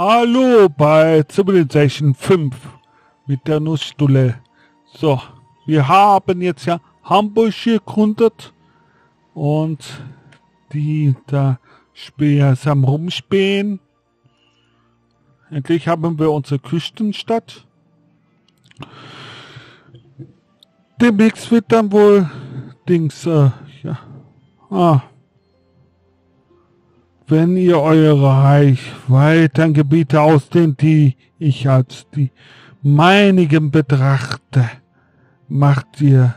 Hallo bei Civilization 5 mit der Nussstulle. So, wir haben jetzt ja Hamburg gegründet und die da Speer am Rumspähen. Endlich haben wir unsere Küstenstadt. Demnächst wird dann wohl Dings, äh, ja, ah, wenn ihr eure Reichweite Gebiete ausdehnt, die ich als die meinigen betrachte, macht ihr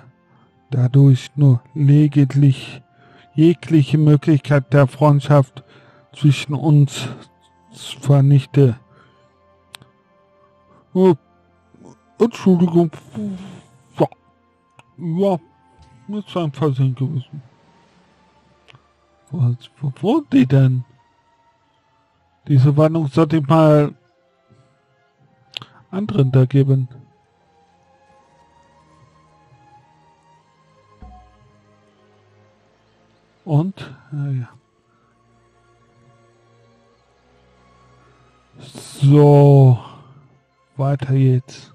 dadurch nur lediglich jegliche Möglichkeit der Freundschaft zwischen uns vernichte. Oh, Entschuldigung. Ja, ja, ist ein Versehen gewesen. Was, wo wohnt die denn? Diese Warnung sollte ich mal anderen da geben. Und? Ah, ja. So. Weiter jetzt.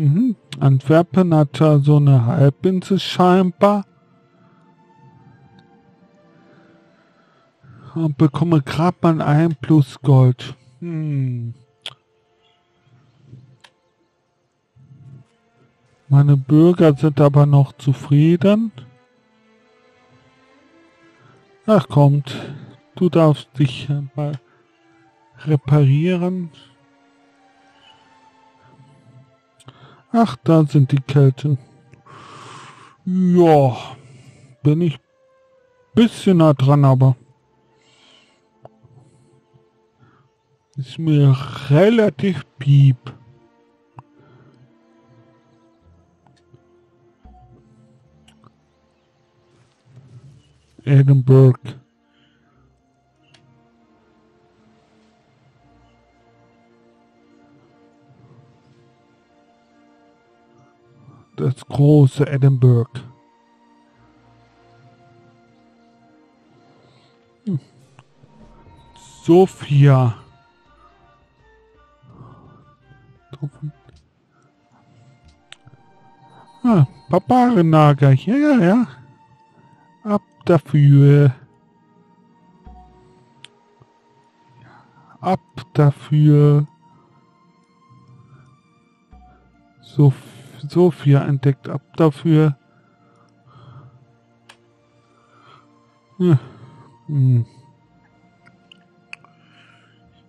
Mhm. Antwerpen hat ja so eine Halbinsel scheinbar. Und bekomme gerade mal ein plus Gold. Hm. Meine Bürger sind aber noch zufrieden. Ach kommt, du darfst dich mal reparieren. Ach, da sind die Kelten. Ja, bin ich bisschen nah dran, aber ist mir relativ piep. Edinburgh. Große Edinburgh. Sophia. Ah, Barbarenlager. Ja, ja, ja. Ab dafür. Ab dafür. So, Sophia entdeckt ab dafür. Hm.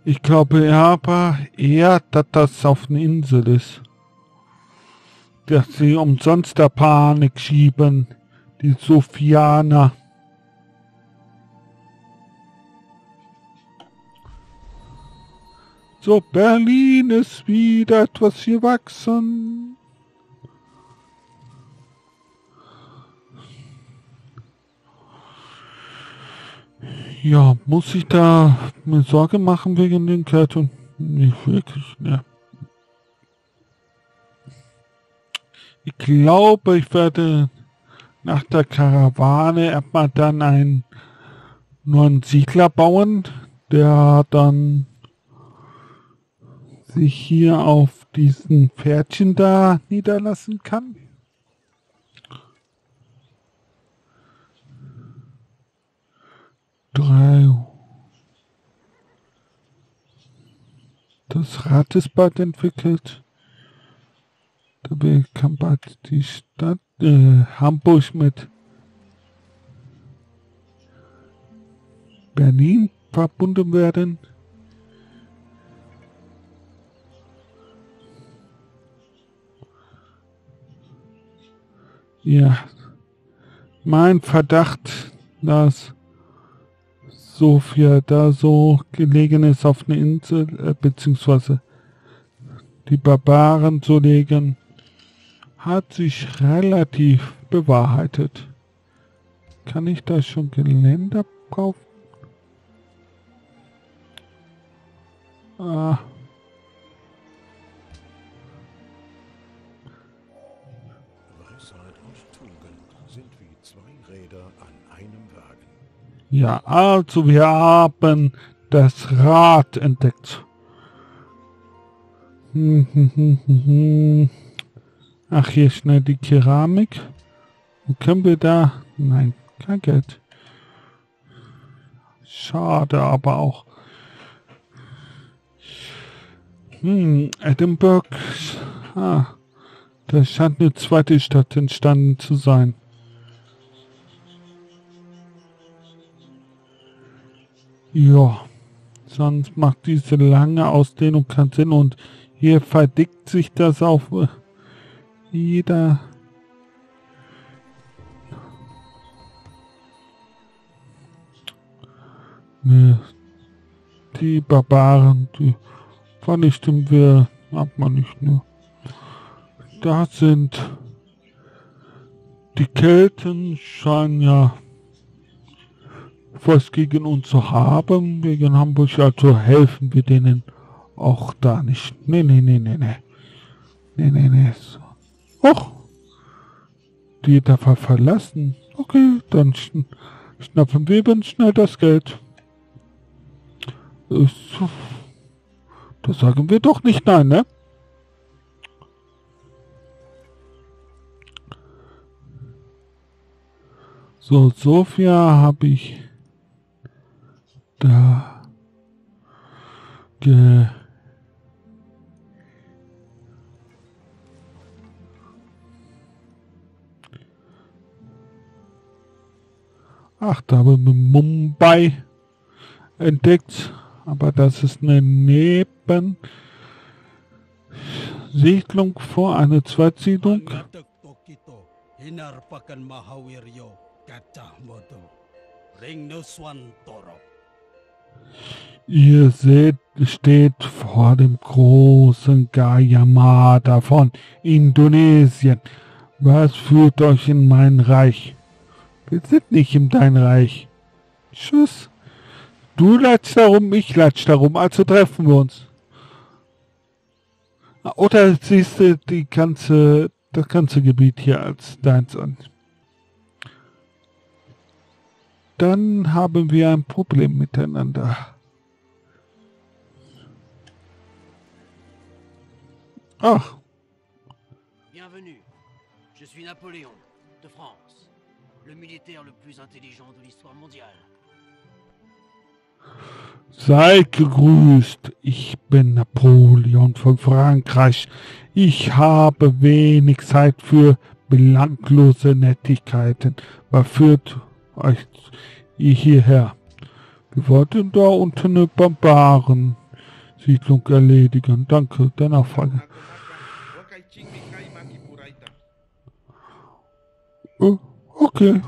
Ich glaube aber eher, dass das auf einer Insel ist. Dass sie umsonst der Panik schieben, die Sophianer. So, Berlin ist wieder etwas gewachsen. Ja, muss ich da mir Sorge machen wegen den Kältungen? Nicht wirklich, ne. Ich glaube, ich werde nach der Karawane erstmal dann einen neuen Siedler bauen, der dann sich hier auf diesen Pferdchen da niederlassen kann. Drei. Das Rad ist bald entwickelt. Dabei kann bald die Stadt äh, Hamburg mit Berlin verbunden werden. Ja, mein Verdacht, dass Sofia da so gelegen ist auf einer Insel, äh, beziehungsweise die Barbaren zu legen, hat sich relativ bewahrheitet. Kann ich da schon Geländer kaufen? Ah. Ja, also wir haben das Rad entdeckt. Hm, hm, hm. Ach, hier schnell die Keramik. Wo können wir da? Nein, kein Geld. Schade, aber auch. Hm, Edinburgh. Ah, da scheint eine zweite Stadt entstanden zu sein. Ja, sonst macht diese lange Ausdehnung keinen Sinn und hier verdickt sich das auf äh, jeder die Barbaren, die vernichten wir, hat man nicht nur. Da sind die Kelten scheinen ja was gegen uns zu haben, gegen Hamburg, also helfen wir denen auch da nicht. Nee, nee, nee, nee, nee. Nee, nee, nee. Och, die dafür verlassen. Okay, dann schn schnappen wir eben schnell das Geld. Das sagen wir doch nicht nein, ne? So, Sophia habe ich da. Ge Ach, da haben wir Mumbai entdeckt, aber das ist eine Nebensiedlung vor einer Zweitsiedlung. Ihr seht, steht vor dem großen Gayamada von Indonesien. Was führt euch in mein Reich? Wir sind nicht in dein Reich. Tschüss. Du latsch darum, ich latsch darum, also treffen wir uns. Oder siehst du die ganze, das ganze Gebiet hier als deins an? Dann haben wir ein Problem miteinander. Ach. Bienvenue. Je suis Napoléon, de France. Le militaire le plus intelligent de l'histoire mondiale. Sei gegrüßt, ich bin Napoleon von Frankreich. Ich habe wenig Zeit für belanglose Nettigkeiten. Was führt euch hierher? Wir wollten da unten eine Barbaren-Siedlung erledigen. Danke, der Nachfrage. Oh, okay.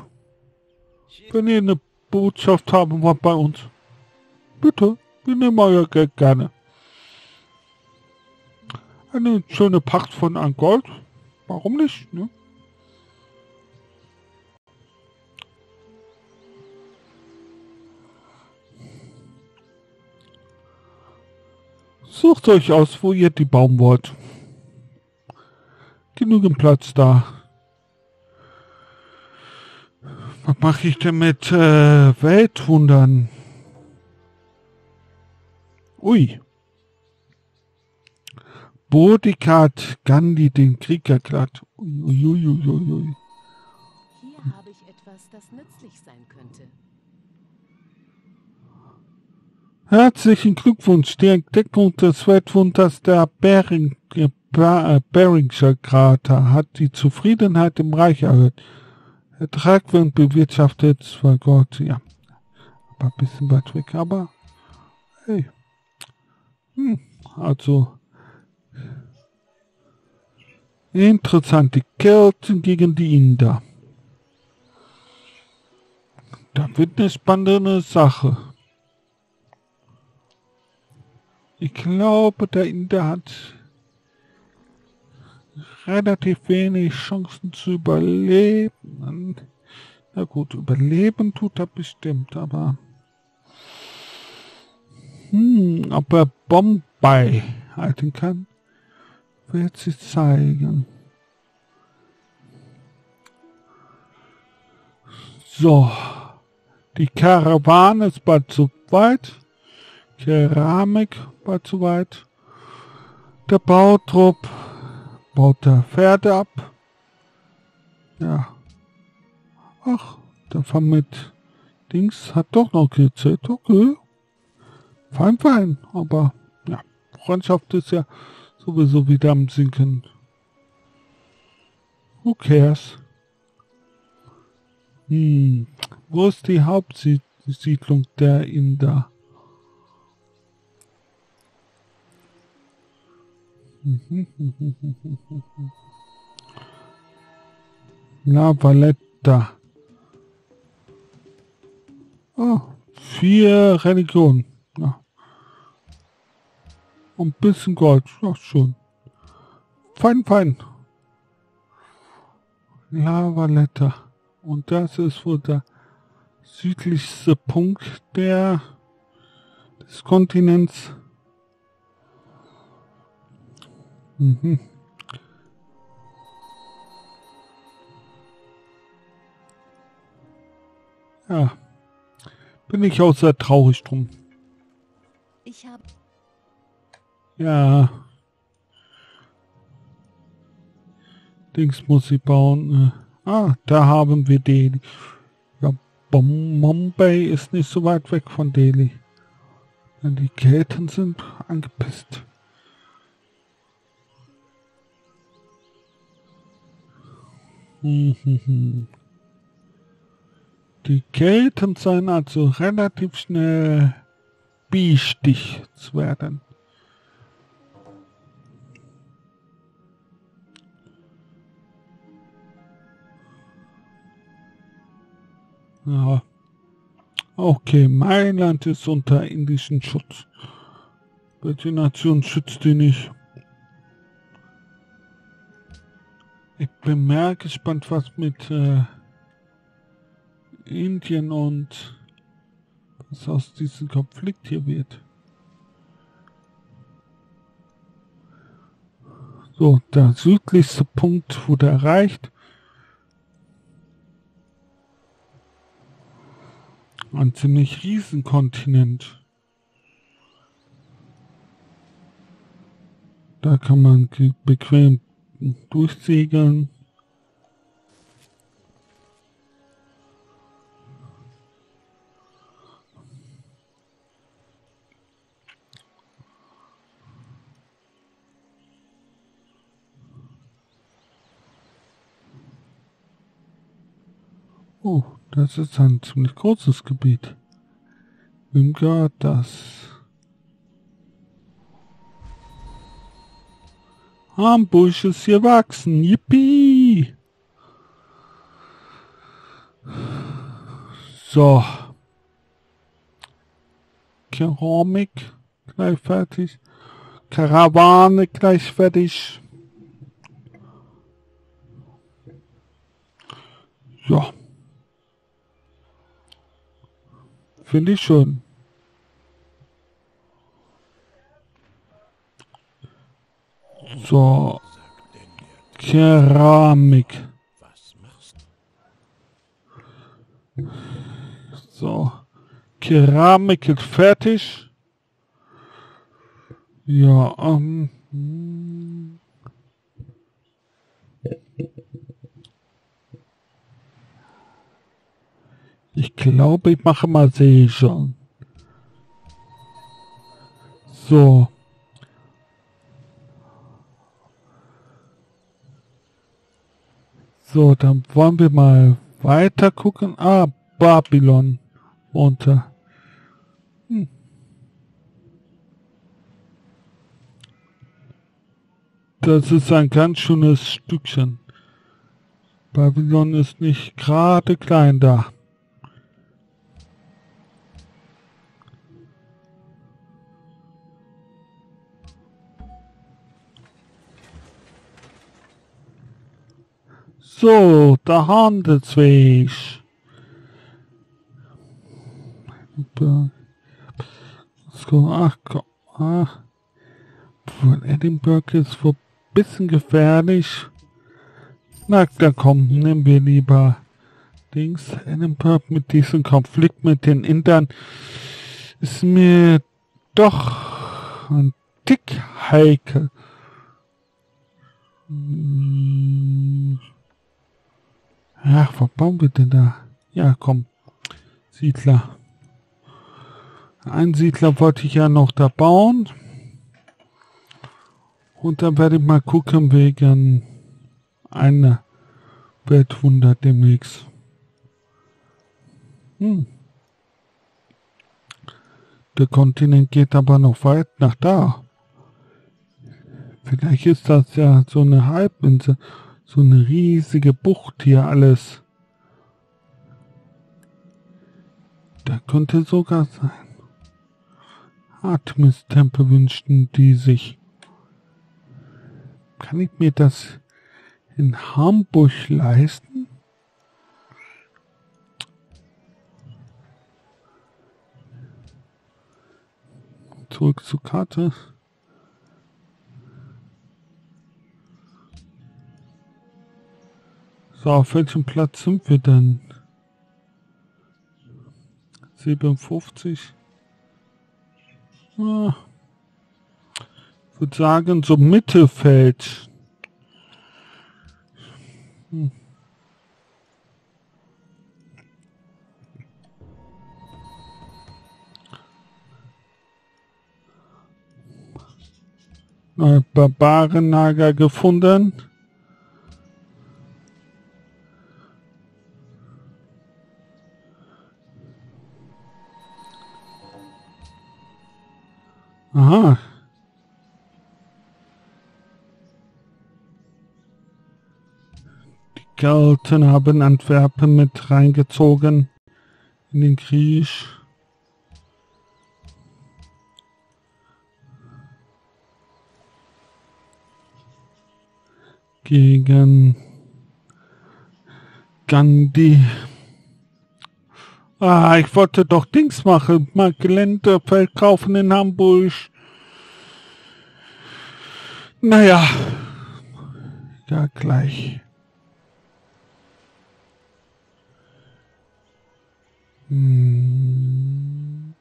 Wenn ihr eine Botschaft haben wollt bei uns, bitte, wir nehmen euer Geld gerne. Eine schöne Pacht von Gold, warum nicht, ne? Sucht euch aus, wo ihr die bauen wollt. Genügend Platz da. Was mache ich denn mit äh, Weltwundern? Ui. Bodyguard Gandhi den Krieg erklärt. Uiuiuiui. Hier habe ich etwas, das nützlich sein könnte. Herzlichen Glückwunsch, die Entdeckung des Weltwunders der Bering, äh, Beringer Krater hat die Zufriedenheit im Reich erhöht. Ertrag wird bewirtschaftet, zwar Gott, ja. Aber ein bisschen weit weg, aber hey. Hm, also interessant, die Kelten gegen die Inder. Da wird eine spannende Sache. Ich glaube, der Inder hat relativ wenig Chancen zu überleben. Na gut, überleben tut er bestimmt, aber... Hm, ob er Bombay halten kann, wird sich zeigen. So. Die Karawane ist bald zu weit. Keramik bald zu weit. Der Bautrupp baut der Pferde ab. Ja. Ach, der fahren mit Dings hat doch noch gezählt. Okay. Fein, fein. Aber ja, Freundschaft ist ja sowieso wieder am Sinken. Who cares? Hm, wo ist die Hauptsiedlung der Inder? La Valletta. Oh, vier Religionen. Ja. Und ein bisschen Gold. Ja, schon. Fein, fein. La Valletta. Und das ist wohl der südlichste Punkt der, des Kontinents. Mhm. Ja. Bin ich auch sehr traurig drum. Ich habe Ja. Dings muss ich bauen. Äh. Ah, da haben wir Delhi. Ja, Bom Bombay ist nicht so weit weg von Delhi. Die Ketten sind angepisst. Die Kelten seien also relativ schnell biestig zu werden. Ja. Okay, Mailand ist unter indischen Schutz. Welche Nation schützt die nicht? Ich bin mehr gespannt, was mit äh, Indien und was aus diesem Konflikt hier wird. So, der südlichste Punkt wurde erreicht. Ein ziemlich riesen Kontinent. Da kann man bequem durchsegeln. Oh, das ist ein ziemlich großes Gebiet. Wem gehört das? Hambusch ist hier wachsen. Yippie! So. Keramik gleich fertig. Karawane gleich fertig. Ja. Finde ich schon. So. Keramik. So. Keramik ist fertig. Ja, ähm. hm. Ich glaube, ich mache mal Segeln. So. So, dann wollen wir mal weiter gucken. Ah, Babylon runter. Hm. Das ist ein ganz schönes Stückchen. Babylon ist nicht gerade klein da. So, der Handelsweg. Ach, ach. Von Edinburgh ist wohl ein bisschen gefährlich. Na, da komm, nehmen wir lieber Dings, Edinburgh mit diesem Konflikt mit den Indern ist mir doch ein Tick heikel. Hm. Ach, was bauen wir denn da? Ja, komm. Siedler. Ein Siedler wollte ich ja noch da bauen. Und dann werde ich mal gucken wegen einer Weltwunder demnächst. Hm. Der Kontinent geht aber noch weit nach da. Vielleicht ist das ja so eine Halbinsel, so eine riesige Bucht hier alles. Da könnte sogar sein. Artemis-Tempel wünschten die sich. Kann ich mir das in Hamburg leisten? Zurück zur Karte. So, auf welchem Platz sind wir denn? 57. Ah. Ich würde sagen, so Mittelfeld. Hm. Neue Barbarenlager gefunden. Aha. Die Kelten haben Antwerpen mit reingezogen in den Krieg. Gegen Gandhi. Ah, ich wollte doch Dings machen, mal Gelände verkaufen in Hamburg. Naja, ja gleich. Hm.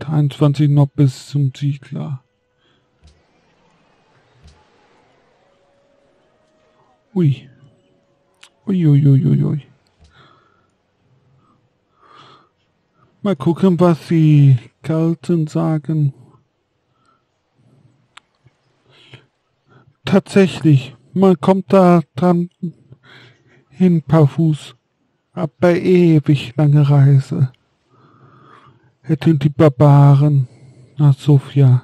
23 noch bis zum Siedler. Ui. Ui, ui, ui, ui, ui. Mal gucken, was die Kalten sagen. Tatsächlich, man kommt da dran hin per Fuß. Aber ewig lange Reise. Hätten die Barbaren nach Sofia.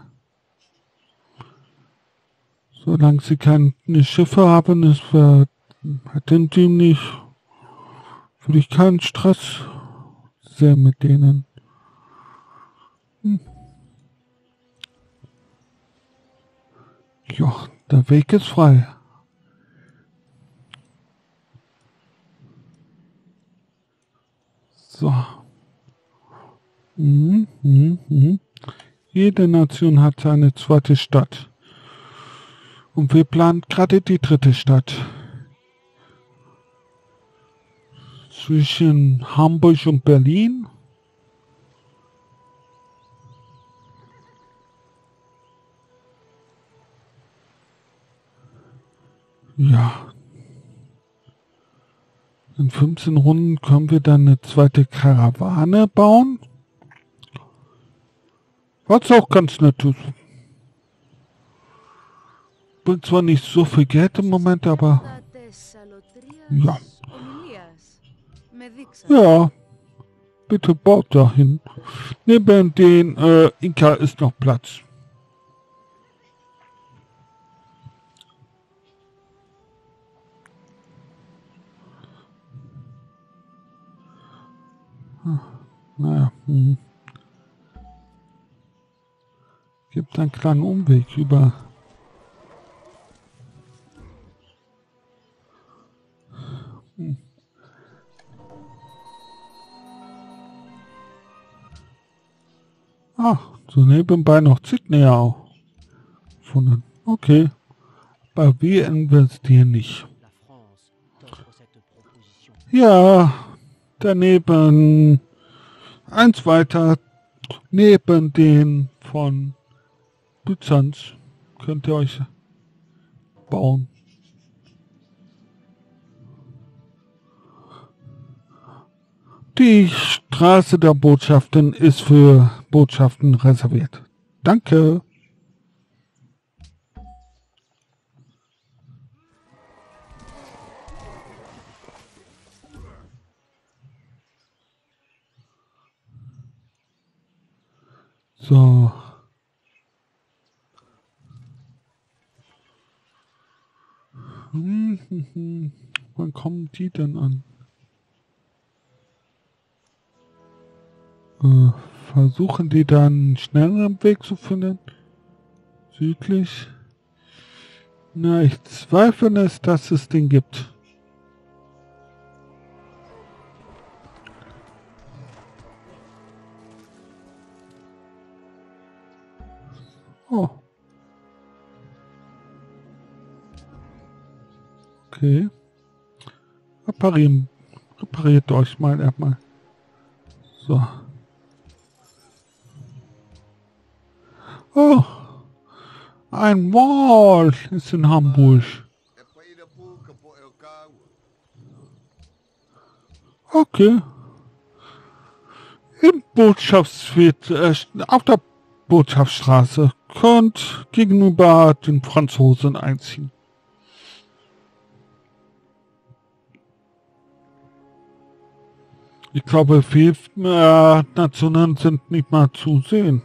Solange sie keine Schiffe haben, ist für, hätten die nicht, würde ich keinen Stress sehr mit denen. Hm. Ja, der Weg ist frei. So. Mhm, mhm, mhm. Jede Nation hat seine zweite Stadt. Und wir planen gerade die dritte Stadt. zwischen Hamburg und Berlin. Ja. In 15 Runden können wir dann eine zweite Karawane bauen. Was auch ganz nett ist. Zwar nicht so viel Geld im Moment, aber ja. Ja, bitte baut dahin. Neben den äh, Inka ist noch Platz. Naja, hm. Gibt einen kleinen Umweg über hm. Ah, so nebenbei noch Sydney auch gefunden. Okay. Aber wir investieren nicht. Ja, daneben, eins weiter, neben den von Byzanz könnt ihr euch bauen. Die Straße der Botschaften ist für Botschaften reserviert. Danke. So. Hm, hm, hm. Wann kommen die denn an? Äh, versuchen die dann einen schnelleren Weg zu finden? Südlich? Na, ich zweifle es, dass es den gibt. Oh. Okay. Reparieren. Repariert euch mal erstmal. So. Oh. Ein Wall ist in Hamburg. Okay. Im Botschaftsviertel, äh, auf der Botschaftsstraße könnt gegenüber den Franzosen einziehen. Ich glaube, viele äh, Nationen sind nicht mal zu sehen.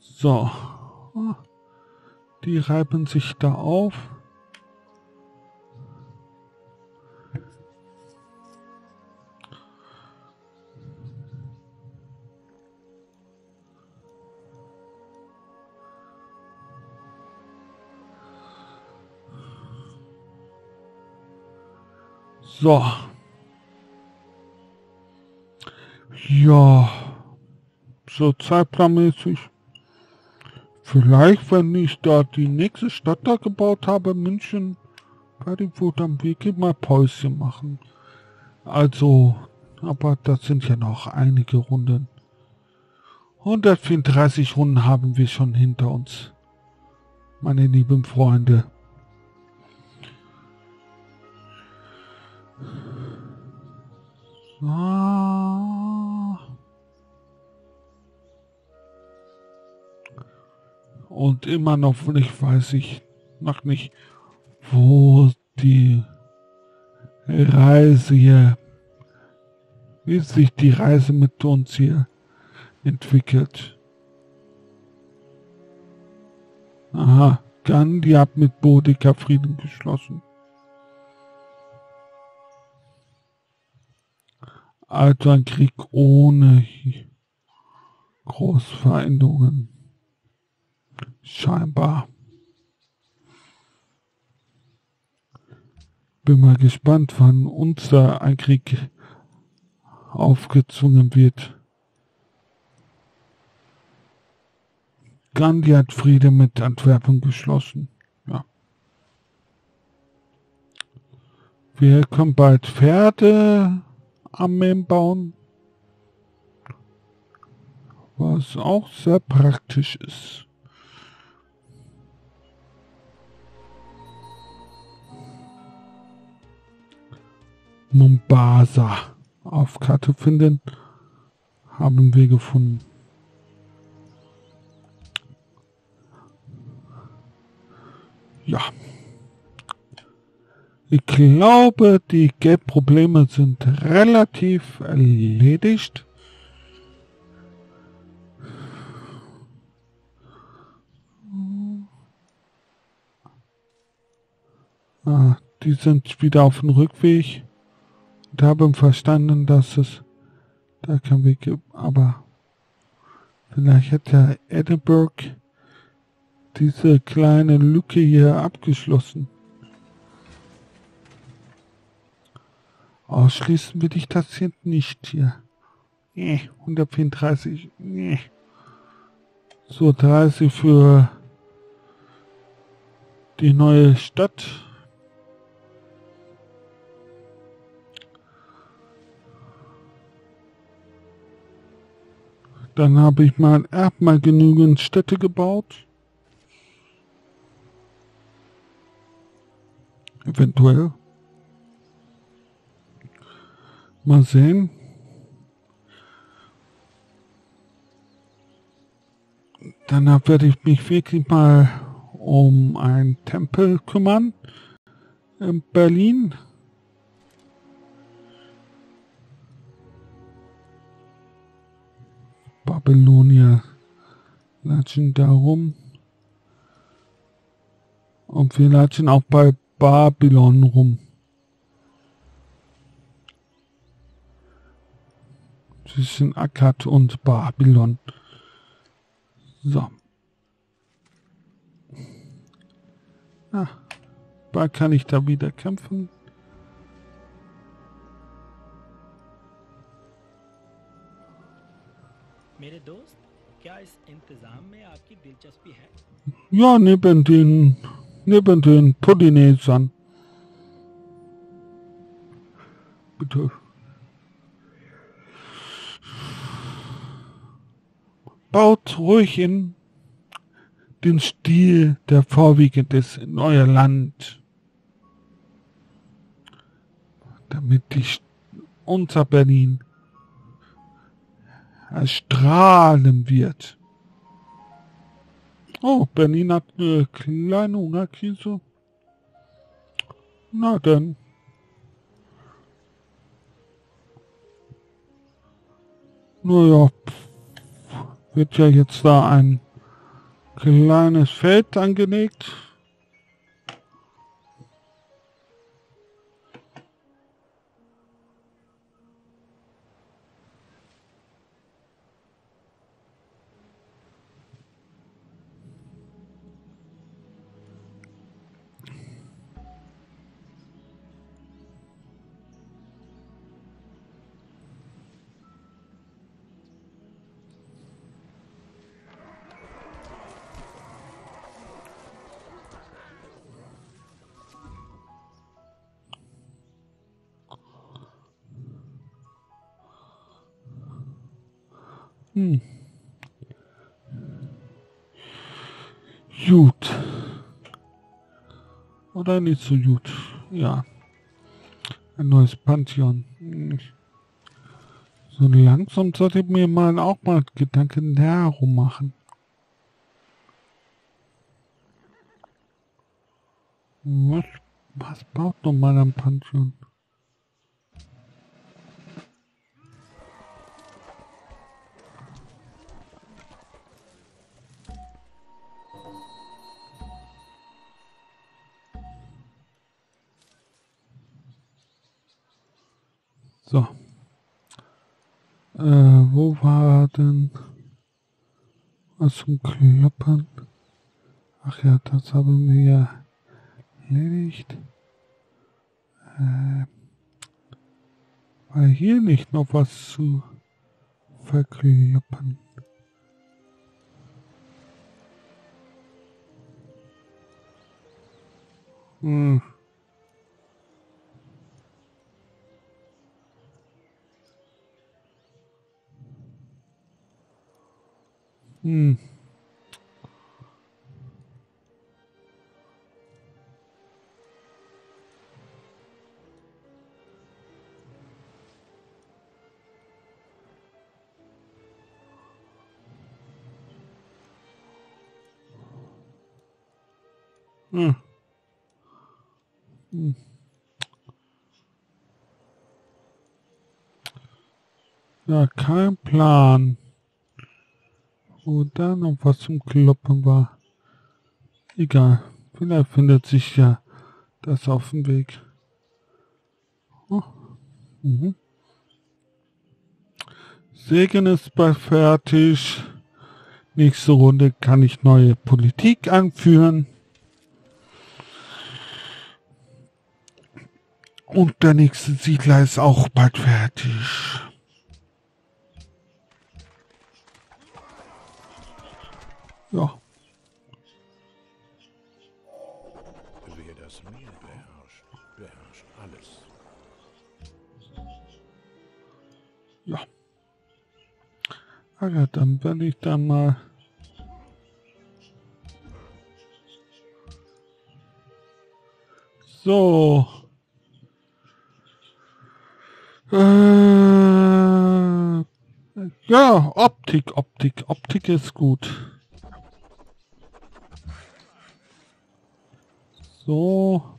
So. Die reiben sich da auf. So. Ja. So zeitplanmäßig. Vielleicht, wenn ich da die nächste Stadt da gebaut habe, München, bei dem Wut am Weg, mal Päuschen machen. Also, aber das sind ja noch einige Runden. 134 Runden haben wir schon hinter uns. Meine lieben Freunde. Und immer noch nicht weiß ich noch nicht, wo die Reise hier, wie sich die Reise mit uns hier entwickelt. Aha, Gandhi hat mit Boudica Frieden geschlossen. Also ein Krieg ohne Großveränderungen. Scheinbar. Bin mal gespannt, wann uns da ein Krieg aufgezwungen wird. Gandhi hat Friede mit Antwerpen geschlossen. Ja. Wir können bald Pferde Armeen bauen. Was auch sehr praktisch ist. Mombasa auf Karte finden. Haben wir gefunden. Ja. Ich glaube, die Geldprobleme sind relativ erledigt. Ah, die sind wieder auf dem Rückweg und haben verstanden, dass es da kein Weg gibt. Aber vielleicht hat ja Edinburgh diese kleine Lücke hier abgeschlossen. Ausschließen will ich das jetzt nicht hier. Nee, 134. Nee. So 30 für die neue Stadt. Dann habe ich mal erstmal genügend Städte gebaut. Eventuell. Mal sehen. Danach werde ich mich wirklich mal um einen Tempel kümmern in Berlin. Babylonier latschen darum. Und wir latschen auch bei Babylon rum. zwischen Akkad und Babylon. So. Ah, da kann ich da wieder kämpfen. Ja, neben den, neben den Polynesern. Bitte. Baut ruhig in den Stil, der vorwiegend ist in euer Land. Damit die, unser Berlin erstrahlen wird. Oh, Berlin hat eine kleine Hungerkrise. Na dann. Naja, wird ja jetzt da ein kleines Feld angelegt. Gut. Oder nicht so gut. Ja. Ein neues Pantheon. So langsam sollte ich mir mal auch mal Gedanken darum machen. Was, was baut noch mal ein Pantheon? So. Äh, wo war denn was zum Kloppern? Ach ja, das haben wir erledigt. Äh, war hier nicht noch was zu verkloppen? Hm. Hm. Hm. Hm. Ja, kein Plan. Wo da noch was zum Kloppen war. Egal. Vielleicht findet sich ja das auf dem Weg. Oh. Mhm. Segen ist bald fertig. Nächste Runde kann ich neue Politik anführen. Und der nächste Siedler ist auch bald fertig. Ja. Das Meer beherrscht, beherrscht alles. Ja. Ah ja, dann werde ich dann mal. So. Äh, ja, Optik, Optik, Optik ist gut. So.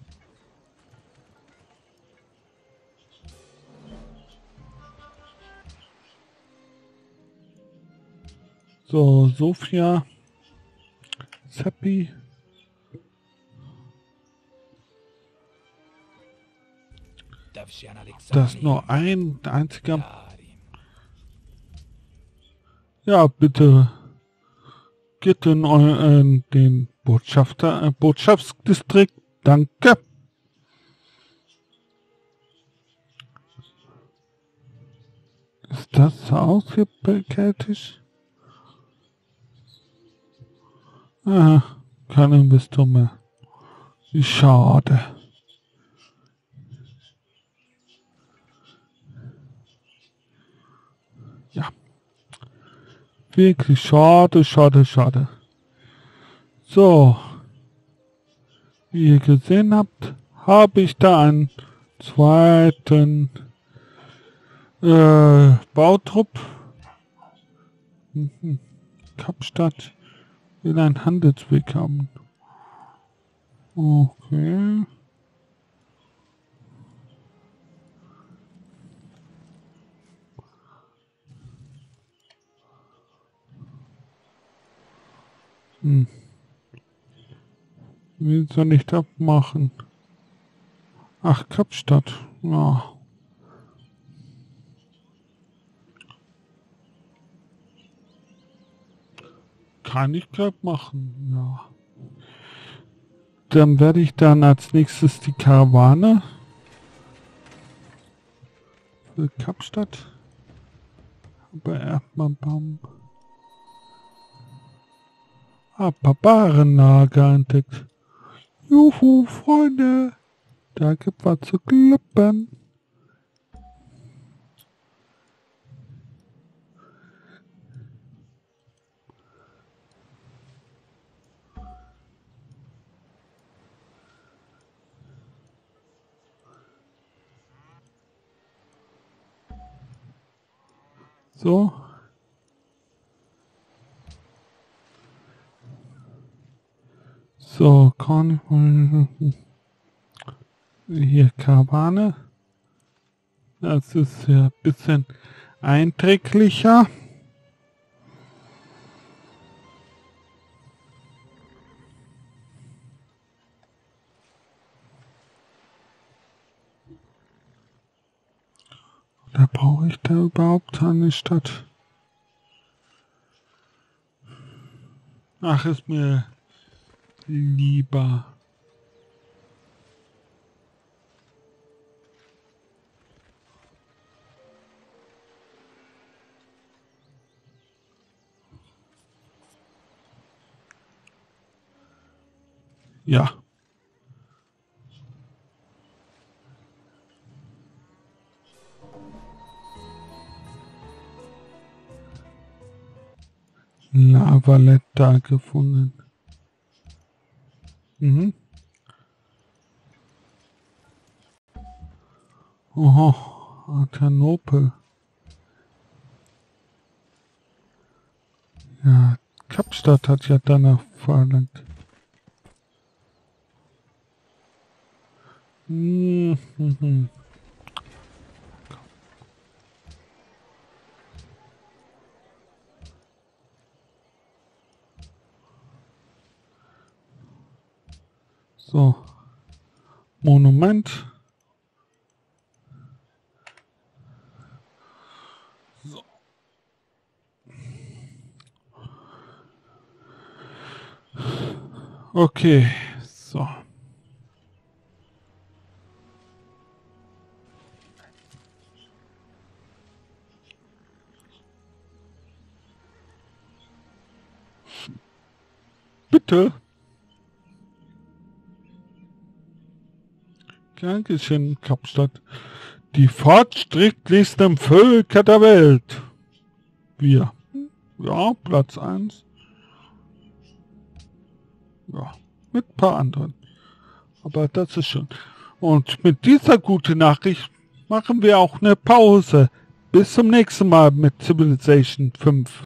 So, Sophia. Seppi. Das ist nur ein einziger. Ja, bitte. Geht in euren, den Botschafter, äh, Botschaftsdistrikt. Danke. Ist das Haus hier keltisch? Ah, kein Investor mehr. Schade. Ja. Wirklich schade, schade, schade. So. Wie ihr gesehen habt, habe ich da einen zweiten äh, Bautrupp. Mhm. Kapstadt will einen Handelsweg haben. Okay. Hm. Wie soll ich das machen? Ach, Kapstadt. Ja. Kann ich grad machen, ja. Dann werde ich dann als nächstes die Karawane für Kapstadt. Aber erstmal Bam. Ah, Barbarenlager entdeckt. Juhu, Freunde. Da gibt was zu klippen. So. So, mal hier Karawane. Das ist ja ein bisschen einträglicher. Oder brauche ich da überhaupt eine Stadt? Ach, ist mir lieber. Ja. Lavaletta gefunden. Mhm. Oho, Adrianopel. Ja, Kapstadt hat ja danach verlangt. Mhm. So. Monument. So. Okay, so. Bitte. Geschehen, Kapstadt. Die fortschrittlichsten Völker der Welt. Wir. Ja, Platz 1. Ja, mit ein paar anderen. Aber das ist schon. Und mit dieser guten Nachricht machen wir auch eine Pause. Bis zum nächsten Mal mit Civilization 5.